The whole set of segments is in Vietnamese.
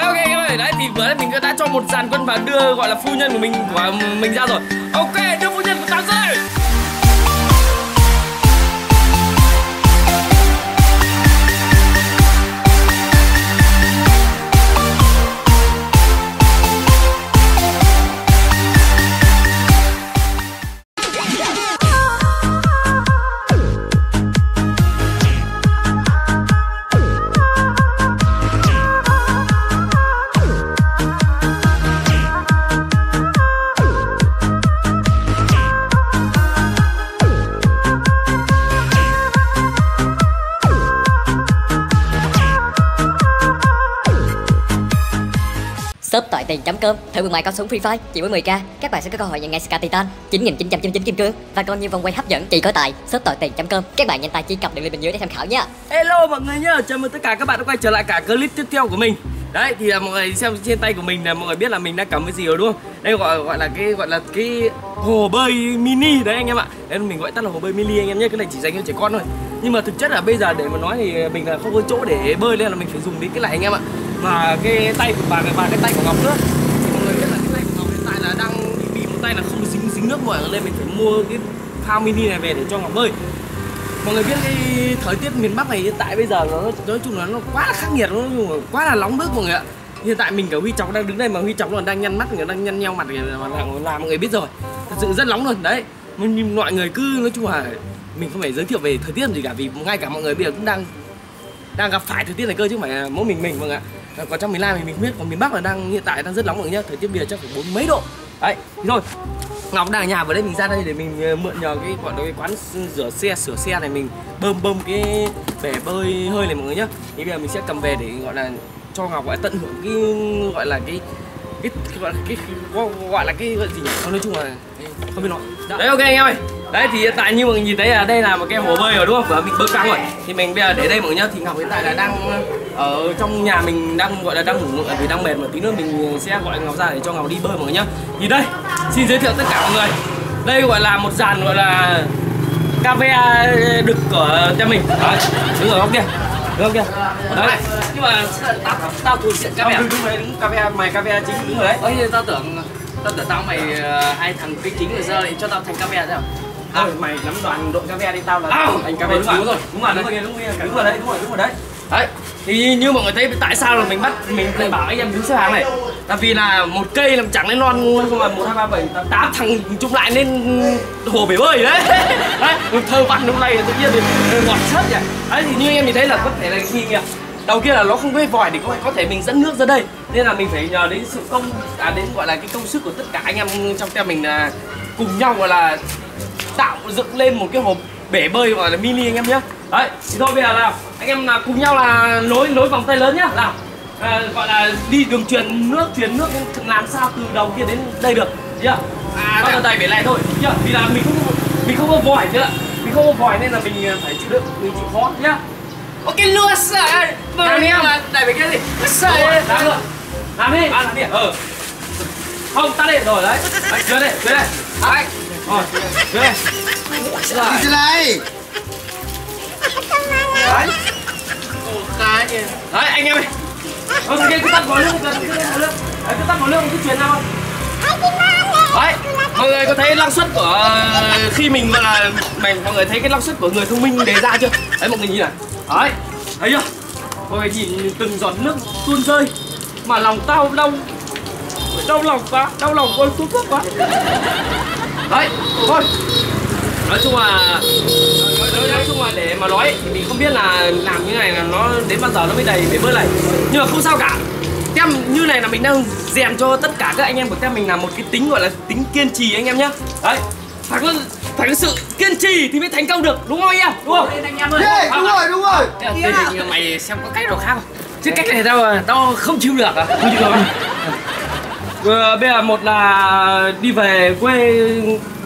ok, em ơi, đấy, thì vừa nãy mình đã cho một dàn quân và đưa gọi là phu nhân của mình của mình ra rồi. Ok, đưa phu nhân Shop tiền chấm cơm Thử mượn mày con súng Free Fire chỉ với 10k Các bạn sẽ có cơ hội nhận ngay Scar Titan 9999 kim cương Và còn nhiều vòng quay hấp dẫn chỉ có tại shop tội tiền.com Các bạn nhanh tay truy cập đường link bên dưới để tham khảo nha Hello mọi người nhá, chào mừng tất cả các bạn đã quay trở lại cả clip tiếp theo của mình Đấy thì là mọi người xem trên tay của mình là mọi người biết là mình đang cầm cái gì rồi đúng không? Đây gọi gọi là cái gọi là cái hồ bơi mini đấy anh em ạ. nên mình gọi tắt là hồ bơi mini anh em nhé, cái này chỉ dành cho trẻ con thôi. Nhưng mà thực chất là bây giờ để mà nói thì mình là không có chỗ để bơi nên là mình phải dùng đến cái này anh em ạ và cái tay của cái, và cái tay của Ngọc nữa. Thì mọi người biết là cái tay của Ngọc hiện tại là đang bị, bị một tay là không dính dính nước mọi người nên mình phải mua cái phao mini này về để cho Ngọc bơi. Mọi người biết cái thời tiết miền Bắc này hiện tại bây giờ nó nói chung là nó quá là khắc nghiệt nó quá là nóng bức mọi người ạ. Hiện tại mình cả huy chóng đang đứng đây mà huy chóng còn đang nhăn mắt người đang nhăn nhau mặt mà làm, làm mọi người biết rồi. Thật sự rất nóng luôn đấy. Nhưng mọi người cứ nói chung là mình không phải giới thiệu về thời tiết gì cả vì ngay cả mọi người bây giờ cũng đang đang gặp phải thời tiết này cơ chứ không phải mỗi mình mình mọi người ạ còn trong miền Nam thì mình không biết còn miền Bắc là đang hiện tại đang rất nóng mọi người nhá thời tiết bây giờ chắc phải bốn mấy độ đấy thôi Ngọc đang ở nhà vào đây mình ra đây để mình ờ, mượn nhờ cái là cái quán rửa xe sửa xe này mình bơm bơm cái bể bơi hơi này mọi người nhá. Thì bây giờ mình sẽ cầm về để gọi là cho Ngọc gọi tận hưởng cái gọi là cái cái, gọi là cái, cái gọi là cái gọi gì nhỉ? Nói chung là không biết nói. Đấy ok anh em ơi. Đấy thì hiện tại như mọi người nhìn thấy là đây là một cái hồ bơi rồi đúng không? Vừa bị bơi căng rồi. Thì mình bây giờ để đây mọi người nhá. Thì Ngọc hiện tại là đang ở trong nhà mình đang gọi là đang ngủ vì đang mệt một tí nữa mình sẽ gọi Ngọc ra để cho Ngọc đi bơi mọi người nhá. Thì đây xin giới thiệu tất cả mọi người. Đây gọi là một dàn gọi là cave đực của nhà mình. Đấy đứng ở góc kia đứng góc kia. Đấy. Nhưng mà tao tao thuộc diện cave đứng đứng đấy đứng cave mày cave chính đứng ở đấy. Ôi tao tưởng tao tưởng tao mày ờ, hai thằng cái chính rồi giờ lại cho tao thành cà thế à? à mày nắm đoàn đội cave đi tao là À, anh cave đúng rồi đúng rồi đúng rồi. Đúng rồi đúng rồi đấy đúng rồi đúng rồi đấy đấy thì như mọi người thấy tại sao là mình bắt mình lại bảo anh em đứng xếp hàng này? Là vì là một cây làm chẳng lên non không mà một hai ba bảy tám thằng chung lại nên hồ bể bơi đấy. Đấy thơ văn hôm nay tự nhiên thì ngọt sớt nhỉ. Đấy thì như anh em nhìn thấy là có thể là khi kìa đầu kia là nó không có vòi thì có, có thể mình dẫn nước ra đây. Nên là mình phải nhờ đến sự công à đến gọi là cái công sức của tất cả anh em trong team mình là cùng nhau gọi là tạo dựng lên một cái hộp bể bơi gọi là mini anh em nhé đấy thì thôi bây giờ là anh em là cùng nhau là nối nối vòng tay lớn nhá. Nào à, gọi là đi đường truyền nước truyền nước làm sao từ đầu kia đến đây được chưa? À bao tay bể này thôi chưa? Vì là mình không mình không có vòi chưa? Mình không có vòi nên là mình phải chịu đựng mình chịu khó nhá. Cái lừa sợ. Làm đi em. Đẩy về kia gì Sợ. làm luôn làm đi. À, làm đi. Ờ. Không tắt đi rồi đấy. Đưa đây đưa đây. Đấy rồi đưa đây. Đi trên đấy anh em ơi Thôi kia cứ tắt vào lưng, cứ tắt vào lưng Đấy, cứ tắt vào lưng, cứ chuyển ra không Đấy, mọi người có thấy năng suất của khi mình gọi là mình mọi người thấy cái năng suất của người thông minh đề ra chưa? Đấy mọi người nhìn này. Đấy, thấy chưa? Mọi người nhìn từng giọt nước tuôn rơi mà lòng tao đau đau lòng quá, đau lòng con Phú quá. Đấy, thôi. Nói chung là nói, nói, nói chung là để mà nói thì mình không biết là làm như này là nó đến bao giờ nó mới đầy bể bơi này. Nhưng mà không sao cả. Tem như này là mình đang rèn cho tất cả các anh em của tem mình là một cái tính gọi là tính kiên trì anh em nhá. Đấy. Phải có phải có sự kiên trì thì mới thành công được đúng không anh em? Đúng không? Anh em ơi. Ê, đúng rồi, đúng rồi. Thế thì mày xem có cách nào khác không? Chứ cách này tao tao không chịu được à? Không chịu được. À? Ờ, bây giờ một là đi về quê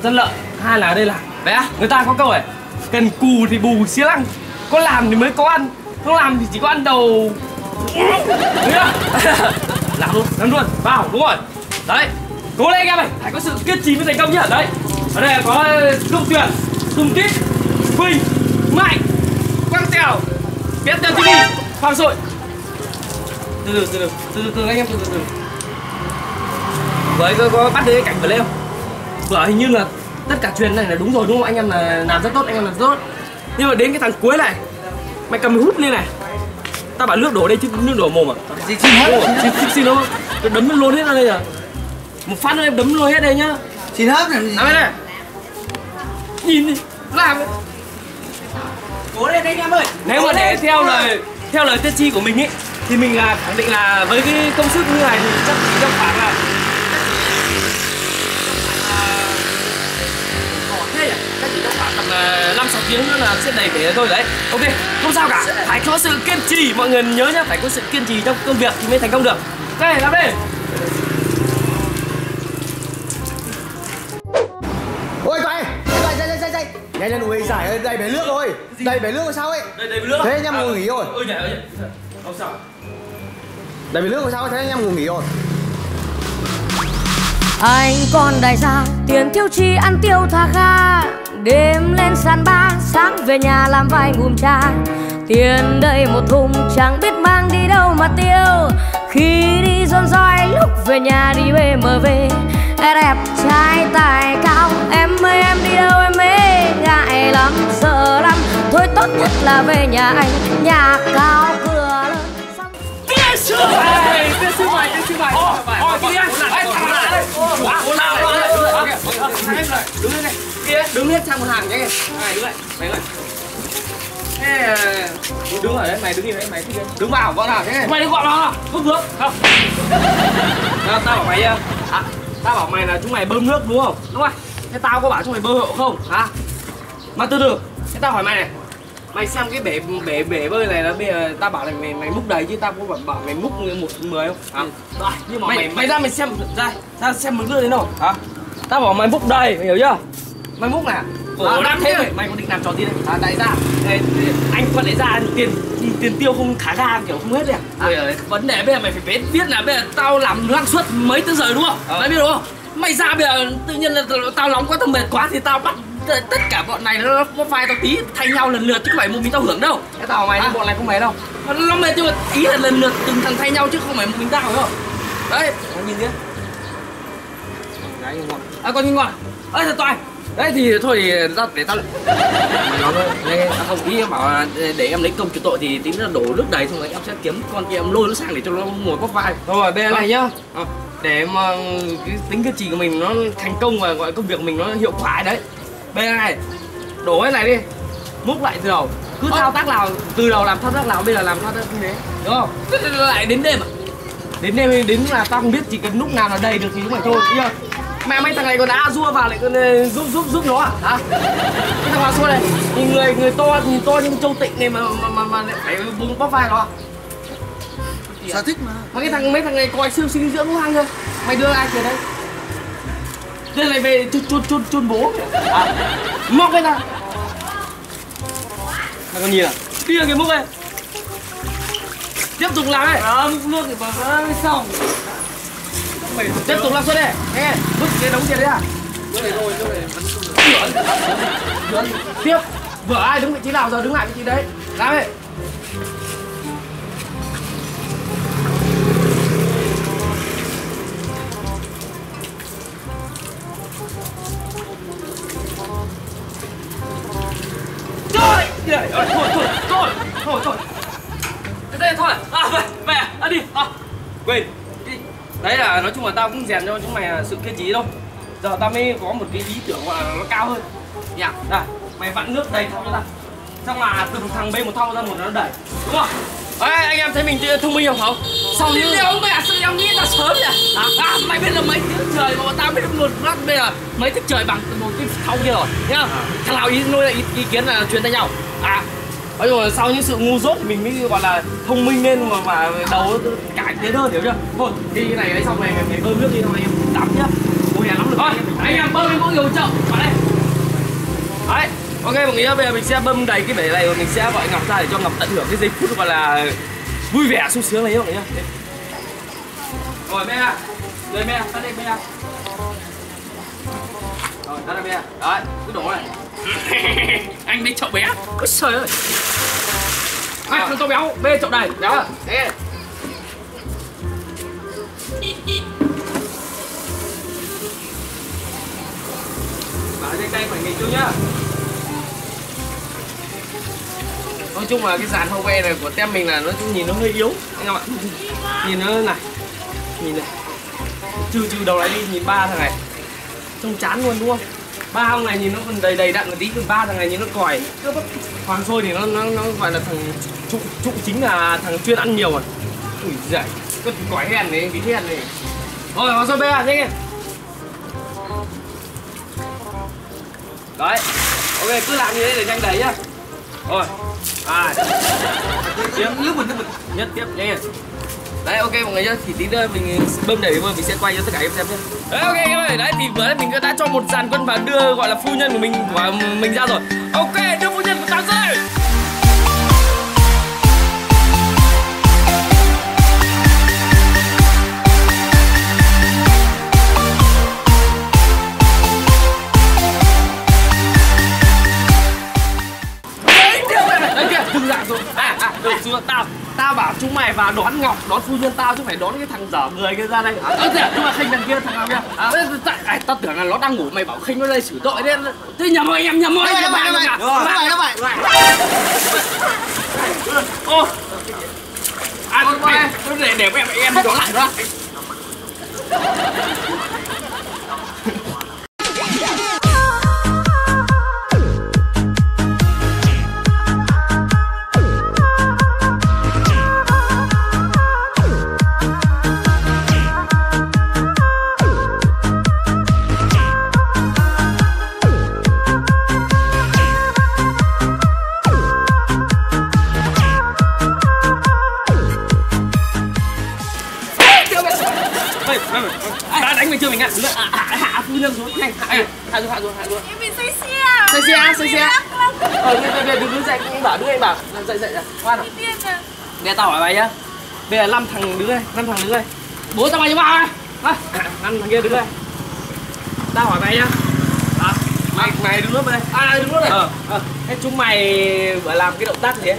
dân lợi hai là đây là Đấy á người ta có câu này cần cù thì bù xía lăng có làm thì mới có ăn không làm thì chỉ có ăn đầu. Thấy chưa? làm luôn làm luôn vào đúng rồi. Đấy cố lên anh em ơi phải có sự kiên trì mới thành công nhá. Đấy ở đây có Dung tuyển Dung tít Quỳnh, mạnh quang tèo biết tèo tv hoàng sội. Từ từ từ từ từ từ từ anh em từ từ từ với có, có bắt được cái cảnh vừa lên không? Vừa hình như là tất cả truyền này là đúng rồi đúng không? Anh em là làm rất tốt anh em làm rất tốt. Nhưng mà đến cái thằng cuối này mày cầm hút lên này. Tao bảo nước đổ đây chứ nước đổ mồm à? Xin hết. xin xin không tôi đấm luôn hết ra đây à một phát em đấm luôn hết đây nhá. Xin hết làm này. Nhìn đi làm cố lên anh em ơi. Nếu mà để theo lời theo lời tiên tri của mình ấy thì mình là khẳng định là với cái công sức như này thì chắc chỉ trong khoảng là thế à? chắc năm sáu tiếng nữa là sẽ đầy bể thôi đấy ok không sao cả phải có sự kiên trì mọi người nhớ nhá phải có sự kiên trì trong công việc thì mới thành công được ok làm đi Ôi dậy, dậy dậy dậy dậy dậy. Nhanh lên ui giải ơi, đầy bể nước rồi. Đầy bể nước rồi sao ấy? đây đây nước Thế anh em ngồi nghỉ rồi. ơi không sao Đầy bể nước rồi sao ấy? Thế anh em ngồi nghỉ rồi. Anh còn đại gia tiền thiếu chi ăn tiêu tha ga Đêm lên sàn ba sáng về nhà làm vài ngụm trà Tiền đầy một thùng chẳng biết mang đi đâu mà tiêu Khi đi dọn roi lúc về nhà đi BMW Đẹp trai tài cao Em ơi em đi đâu em ơi Ngại lắm sợ lắm Thôi tốt nhất là về nhà anh Nhà cao cửa lớn Tiên sư mày, mày, mày. Kia, thằng đây. À, rồi. Đứng lên này. Kia, đứng lên sang một hàng nhá em. Này, đứng lại, mày lại. Ê, đứng ở đấy, mày đứng như đấy, mày thích. Đứng vào, gọi nào thế. Mày đi gọi nó, không được. Không. Tao tao bảo mày à, tao bảo mày là chúng mày bơm nước đúng không? Đúng không? Thế tao có bảo chúng mày bơm hộ không? Hả? Mà từ từ, thế tao hỏi mày này, mày xem cái bể bể bể bơi này là bây giờ tao bảo là mày mày múc đầy chứ tao có bảo, bảo mày múc một mười không hả rồi nhưng mà mày, mày mày ra mày xem ra ra xem mực nước đến đâu hả tao bảo mày múc đầy mày hiểu chưa mày múc nè Ủa, đã thế mày, mày có định làm trò gì đây? À, đại gia, Ê, anh con đại gia tiền tiền tiêu không khá ra kiểu không hết đấy à? Giời, vấn đề bây giờ mày phải biết biết là bây giờ tao làm năng suất mấy tiếng rồi đúng không? Ờ. Mày biết đúng không? Mày ra bây giờ tự nhiên là tao- nóng quá tao mệt quá thì tao bắt tất cả bọn này nó nó phai tao tí thay nhau lần lượt chứ không phải một mình tao hưởng đâu. Thế tao mày À. bọn này không mày đâu Nó mệt nhưng mà ý là lần lượt từng thằng thay nhau chứ không phải một mình tao hiểu không? Đấy, nhìn kia Gái ngon à con nhìn ngon. Ơi thật toại. Đấy thì thôi thì tao để thôi Đây, tao không ý em bảo là để em lấy công chuộc tội thì tí nữa đổ nước đầy xong rồi em sẽ kiếm con kia em lôi nó sang để cho nó ngồi bóc vai. Bây giờ này nhá. Ờ, Để mà cái tính kiên trì của mình nó thành công và gọi công việc mình nó hiệu quả đấy. Giờ này Đổ cái này đi. Múc lại từ đầu. Cứ thao tác nào từ đầu làm thao tác nào bây giờ làm thao tác như thế Đúng không? Lại đến đêm à? Đến đêm đến là tao không biết chỉ cần lúc nào là đầy được thì chúng mày thôi chưa? Mẹ mấy thằng này còn đã rua vào lại còn ờ, giúp giúp giúp nó à? Hả? Cái thằng nào xua này, nhìn người người to nhìn to như châu tịnh này mà mà mà, mà lại phải bung bóp vai nó. à? Sở thích mà. Mà cái thằng mấy thằng này coi siêu sinh dưỡng hoang chưa? Mày đưa ai về đây? Đưa này về chôn chôn chôn chôn bố. À, móc cái ra. Mày còn nhìn à? Đi cái múc này. Tiếp tục làm đây. Ờ, múc nước thì bà xong. Mày tiếp tục làm suốt đi Nghe, vứt cái đống tiền đấy à? tiếp. Vừa ai đứng vị trí nào giờ đứng lại vị trí đấy. Làm đi Trời thôi thôi thôi thôi thôi thôi. Thế đây thôi. À về về ăn đi. À quên đấy là nói chung là tao cũng rèn cho chúng mày sự kiên trì đâu. Giờ tao mới có một cái ý tưởng gọi là nó cao hơn. Nhá đây mày vặn nước đầy thau cho tao xong là từng thằng bê một thau ra một nó đẩy đúng không? Đấy anh em thấy mình thông minh không không Sau những điều ông mẹ sao em nghĩ là sớm nhỉ? À, à mày biết là mấy tiếng trời mà tao biết một lát bây giờ mấy tiếng trời bằng một cái thau kia rồi nhá. thằng nào ý nuôi là ý, ý kiến là truyền tay nhau. À chung là sau những sự ngu dốt thì mình mới gọi là thông minh lên mà mà đầu cải tiến hơn hiểu chưa? Thôi đi cái này ấy xong này mày bơm nước đi xong anh em tắm nhá. Mùa hè lắm rồi. Thôi, anh em bơm đi mỗi nhiều chậu. Vào đây. đấy ok mọi người nhá bây giờ mình sẽ bơm đầy cái bể này và mình sẽ gọi ngọc ra để cho ngọc tận hưởng cái giây phút gọi là vui vẻ sung sướng này mọi người nhá. Rồi mẹ đây mẹ tắt đây mẹ rồi, ra bia. Đấy, cứ đổ này. anh bê chậu bé. Ôi trời ơi. À, à. chậu béo, bê chậu này, Béo. Thế. Bảo trên tay phải nghịch chú nhá. Nói chung là cái dàn hậu vệ này của tem mình là nó nhìn nó hơi yếu anh em ạ. Nhìn nó này. Nhìn này. Trừ trừ đầu lại đi nhìn ba thằng này. Trông chán luôn đúng không? Ba ông này nhìn nó còn đầy đầy đặn một tí còn ba thằng này nhìn nó còi. Hoàng sôi thì nó nó nó gọi là thằng trụ trụ chính là thằng chuyên ăn nhiều rồi ui giời cái còi hèn này tí hèn này. Rồi hoàng sôi bê à nhanh lên. Đấy ok cứ làm như thế để nhanh đẩy nhá. Rồi à tiếp. Nước mình nước mình nhất tiếp nhanh đấy, ok mọi người nhá, thì tí nữa mình bơm đẩy bơm, mình sẽ quay cho tất cả em xem nhé đấy, ok em ơi, đấy, thì vừa nãy mình đã cho một dàn quân và đưa, gọi là phu nhân của mình của mình ra rồi. Ok, đưa phu nhân của tao rơi đón ngọc đón phu nhân tao chứ phải đón cái thằng dở người kia ra đây. À, à, kìa, chúng mày khinh thằng kia thằng nào kia? À, tại, à, tao tưởng là nó đang ngủ mày bảo khinh nó đây xử tội đấy. Thế nhầm rồi em nhầm vậy, đâu vậy? Đâu vậy, đâu vậy? ô à mày để để em em đón lại đó Đã đánh mày chưa mình ạ? À, hạ, hạ phu nhân xuống, nhanh, hạ, hạ xuống, hạ xuống, hạ xuống. Em bị say xe Say xe, say xe. Ờ, về, về, đừng đứng dậy, anh bảo, đứa anh bảo, dậy, dậy, ngoan à Bây giờ tao hỏi mày nhá. Bây giờ năm thằng đứng đây, năm thằng đứng đây. Bố tao mày cho ba. À, năm thằng kia đứng đây. Tao hỏi mày nhá. À, mày mày đứng lớp đây. À đứng lớp này. Ờ, ờ. Thế chúng mày vừa làm cái động tác gì ấy?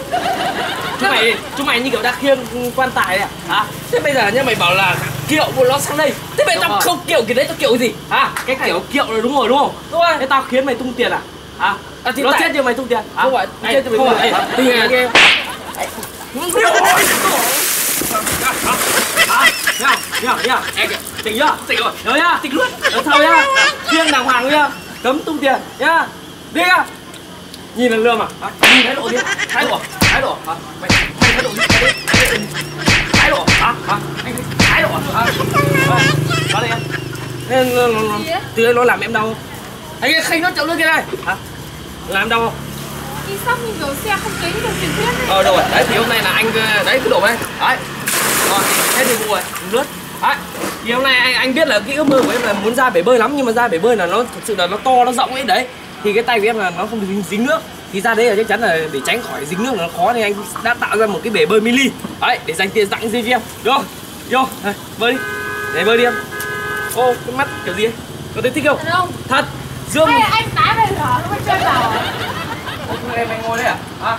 Chúng mày chúng mày như kiểu đang khiêng quan tài à? Hả? Thế bây giờ nhá mày bảo là kiệu của nó sang đây. Thế mày tao không kiệu cái đấy tao kiệu cái gì? Hả? Cái kiểu kiệu là đúng rồi đúng không? Đúng rồi. Thế tao khiến mày tung tiền à? Hả? À, thì nó chết cho mày tung tiền. Không phải, chết cho mày tung tiền. Tình anh em. Tỉnh chưa? Tỉnh rồi, nhớ nhá, tỉnh luôn. Lần sau nhá, khiêng đàng hoàng nhá, cấm tung tiền nhá. Đi nhá. Nhìn là lương à? Nhìn thái độ đi, thái độ, thái độ, hả? Mày, mày thái độ đi, thái độ, thái độ, hả? Hả? Anh thái độ, hả? Vào đây em. Nó, nó, nó, từ nó làm em đau? Anh kia khinh nó chậu nước kia đây, hả? Làm em đau không? Đi xong mình kiểu xe không tính được tiền thiết này ờ đâu rồi đấy thì hôm nay là anh ờ, đấy cứ đổ đây đấy rồi thế thì vụ rồi lướt đấy thì hôm nay anh anh biết là cái ước mơ của em là muốn ra bể bơi lắm nhưng mà ra bể bơi là nó thực sự là nó to nó rộng ấy đấy. Thì cái tay của em là nó không dính, dính nước. Thì ra đấy là chắc chắn là để tránh khỏi dính nước là nó khó thì anh đã tạo ra một cái bể bơi mini. Đấy để dành tiền dặn gì cho em. Được không? Vô đây, bơi đi. Để bơi đi em. Ô cái mắt kiểu gì ấy? có thấy thích không? Thật không? thật. Dương. Là anh đá về lửa nó mới chơi vào? Không em anh ngồi đây à? à?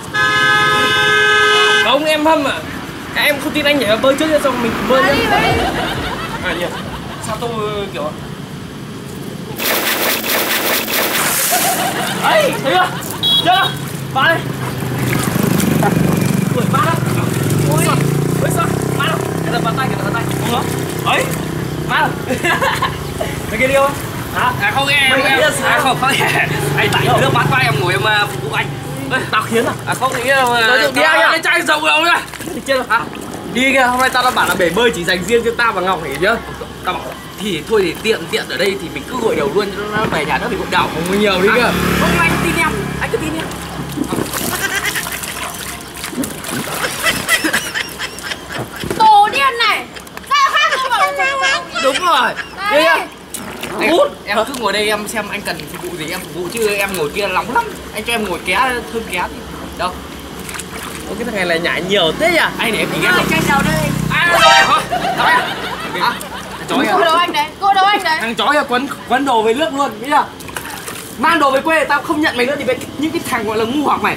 Không em hâm à? em không tin anh nhảy vào bơi trước cho xong mình bơi đi, vào đi À nhỉ? Sao tôi kiểu Ấy, thấy chưa? Chưa? Ba đây Đuổi ba đó Ôi Ôi sao? Ba đâu? Cái là bàn tay, cái là bàn tay Không đó Ấy Ba đâu? Mày kia đi không? Hả? À không em, Mày em, là à không không Anh tại nước bắt vai em ngồi em à, phục vụ anh Tao khiến à? À không nghĩ là Nói chuyện đi anh. Cái chai dầu đâu nhá chưa đâu hả? Đi kìa, hôm nay tao đã bảo là bể bơi chỉ dành riêng cho tao và Ngọc hiểu chưa? Tao bảo Thì thôi thì tiện tiện ở đây thì mình cứ gội đầu luôn cho nó về nhà đỡ bị gội đầu không có nhiều đi kìa. Không anh tin em, anh cứ tin em. Đồ điên này! Sao khác không bảo là chơi vào Đúng rồi. Đấy Anh, em cứ ngồi đây em xem anh cần phục vụ gì em phục vụ chứ em ngồi kia nóng lắm. Anh cho em ngồi ké thơm ké thì Đâu, Ôi cái thằng này là nhảy nhiều thế nhỉ? anh để em nhìn em Rồi tranh đầu đây À rồi hả? À? Hả? Chói Cô à? đầu anh đấy Cô đầu anh đấy Thằng chó kia quấn quấn đồ về nước luôn, biết chưa? Mang đồ về quê tao không nhận mày nữa thì mày những cái thằng gọi là ngu hoặc mày.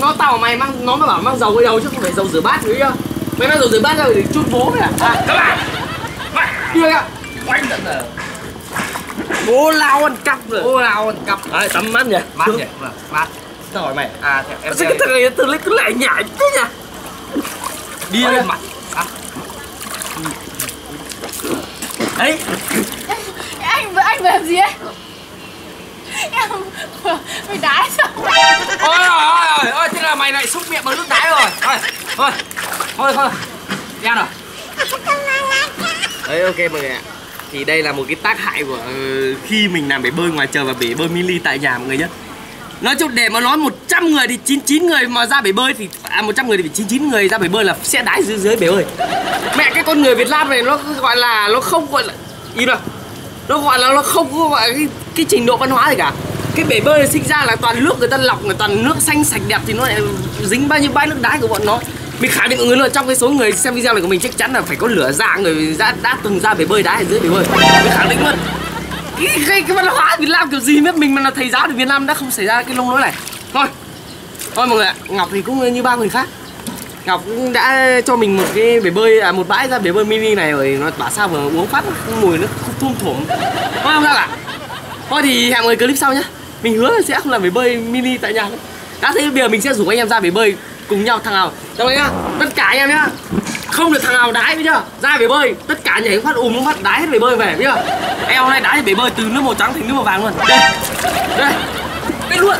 Nó tao mà mày mang nó mà bảo mang dầu gội đầu chứ không phải dầu rửa bát biết chưa? Mày mang dầu rửa bát ra để chun bố mày à? À, các bạn. Đi kìa. Oanh tận giờ bố lao ăn cắp rồi Ô nào cặp đấy tắm mát nhỉ mát nhỉ vâng mát tao hỏi mày? À thì em sao cái thằng này từ lấy cứ lại nhảy thế nhỉ? Đi Ôi, ra mặt à, đấy. Anh vừa anh vừa làm gì ấy? Em bị đá xong ôi ôi ôi ôi thế là mày lại xúc miệng bằng nước đáy rồi. Thôi thôi thôi. Thôi ra rồi. Đấy ok mọi người ạ. Thì đây là một cái tác hại của ờ, khi mình làm bể bơi ngoài trời và bể bơi mini tại nhà mọi người nhé nói chung để mà nói 100 người thì 99 người mà ra bể bơi thì à 100 người thì 99 người ra bể bơi là sẽ đái dưới dưới bể bơi. Mẹ cái con người Việt Nam này nó gọi là nó không gọi là ý nào? Nó gọi là nó không có gọi cái, cái trình độ văn hóa gì cả. Cái bể bơi này sinh ra là toàn nước người ta lọc người toàn nước xanh sạch đẹp thì nó lại dính bao nhiêu bãi nước đái của bọn nó. Mình khẳng định mọi người là trong cái số người xem video này của mình chắc chắn là phải có lửa dạ người đã, đã từng ra bể bơi đá ở dưới bể bơi. Mình khẳng định luôn cái, cái, cái văn hóa Việt Nam kiểu gì biết mình mà là thầy giáo thì Việt Nam đã không xảy ra cái lông lỗi này. Thôi. Thôi mọi người ạ Ngọc thì cũng như ba người khác. Ngọc cũng đã cho mình một cái bể bơi à một bãi ra bể bơi mini này rồi nó bảo sao mà uống phát mùi nó không thum thủm thôi không sao cả thôi thì hẹn mọi người clip sau nhá. Mình hứa là sẽ không làm bể bơi mini tại nhà nữa. Đã thế bây giờ mình sẽ rủ anh em ra bể bơi cùng nhau thằng nào. Đâu nhá. Tất cả anh em nhá không được thằng nào đái biết chưa? Ra bể bơi. Tất cả nhảy phát ùm, phát đái hết bể bơi về biết chưa? Em hôm nay đái bể bơi từ nước màu trắng thành nước màu vàng luôn. Đây. Đây. Đây luôn.